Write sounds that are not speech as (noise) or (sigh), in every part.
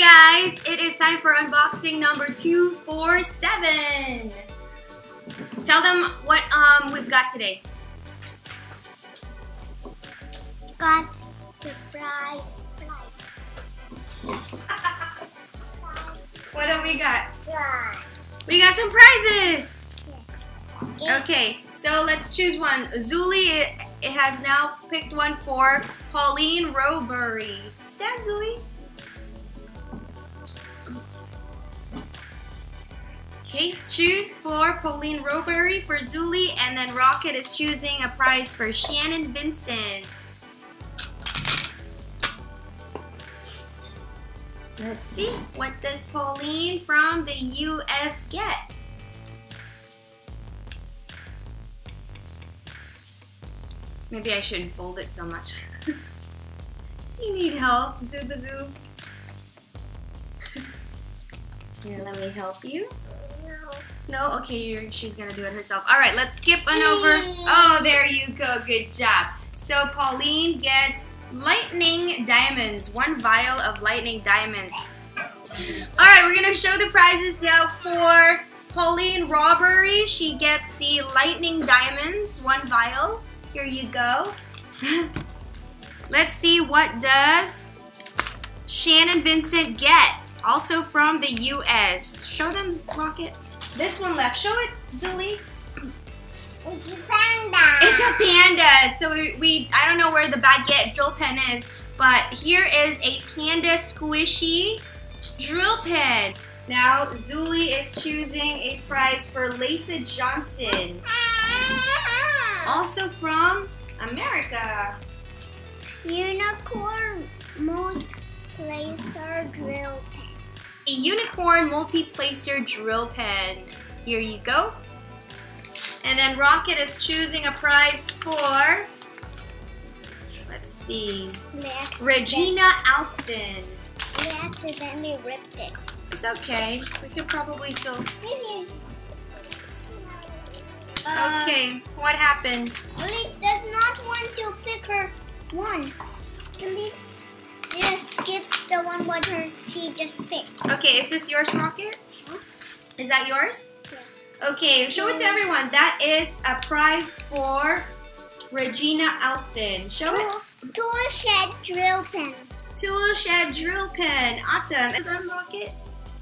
guys, it is time for unboxing number 247. Tell them what um we've got today. Got surprise. (laughs) What do we got? Got. We got some prizes. Okay, so let's choose one. Zuli it, it has now picked one for Pauline Robury. Stand, Zuli. Okay, choose for Pauline Robury for Zuli, and then Rocket is choosing a prize for Shannon Vincent. Let's see, what does Pauline from the US get? Maybe I shouldn't fold it so much. (laughs) Do you need help, Zubazoo? (laughs) Here, let me help you. No. Okay, she's gonna do it herself. All right, let's skip on over. Oh, there you go. Good job. So Pauline gets lightning diamonds. One vial of lightning diamonds. All right, we're gonna show the prizes now for Pauline Robbery. She gets the lightning diamonds, one vial. Here you go. (laughs) Let's see what does Shannon Vincent get. Also from the U.S. Show them Rocket. This one left. Show it, Zuli. It's a panda. It's a panda. So we, we I don't know where the baguette drill pen is, but here is a panda squishy drill pen. Now Zuli is choosing a prize for Leisa Johnson, (laughs) also from America. Unicorn multi-placer drill pen. A unicorn multi-placer drill pen. Here you go. And then Rocket is choosing a prize for, let's see, Regina Alston. They accidentally ripped it. It's okay. We could probably still. Okay, um, what happened? Elite does not want to pick her one. Elite just skipped the one with her she just picked. Okay, is this yours, Rocket? Is that yours? Yeah. Okay, show it to everyone. That is a prize for Regina Alston. Show it. Tool, tool shed drill pen. Tool shed drill pen. Awesome. Is that Rocket?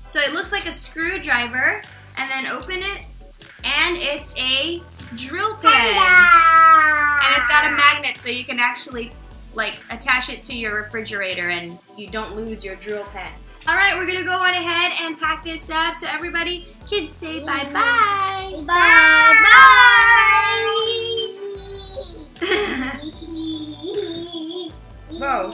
So it looks like a screwdriver, and then open it, and it's a drill pen. Panda! And it's got a magnet so you can actually like attach it to your refrigerator and you don't lose your drill pen. All right, we're gonna go on ahead and pack this up. So everybody, kids say bye bye. Bye bye. (laughs) Whoa.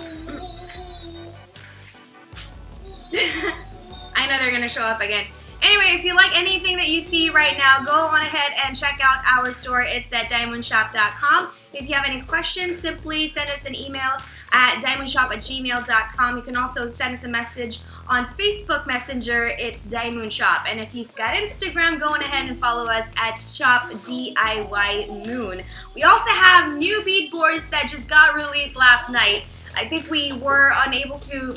I know they're gonna show up again. Anyway, if you like anything that you see right now, go on ahead and check out our store. It's at diymoonshop.com. If you have any questions, simply send us an email at diymoonshop at gmail.com. You can also send us a message on Facebook Messenger. It's DIYmoon Shop. And if you've got Instagram, go on ahead and follow us at Shop DIY Moon. We also have new bead beadboards that just got released last night. I think we were unable to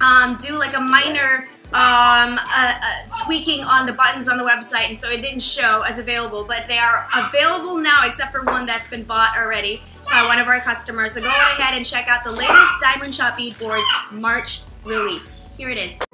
um, do like a minor um, uh, uh, tweaking on the buttons on the website, and so it didn't show as available. But they are available now, except for one that's been bought already by one of our customers. So go ahead and check out the latest DIYmoon Shop beadboards March release. Here it is.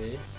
Shape of